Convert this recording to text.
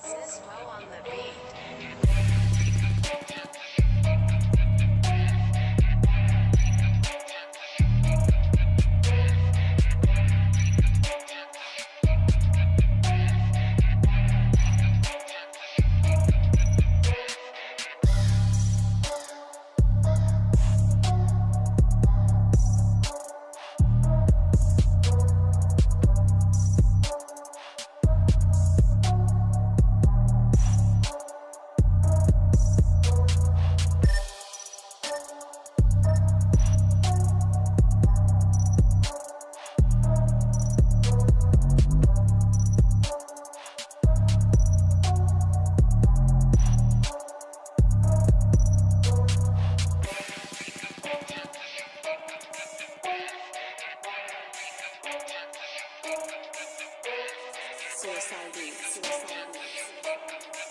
Sis Mo on the beat. Suicide League. Suicide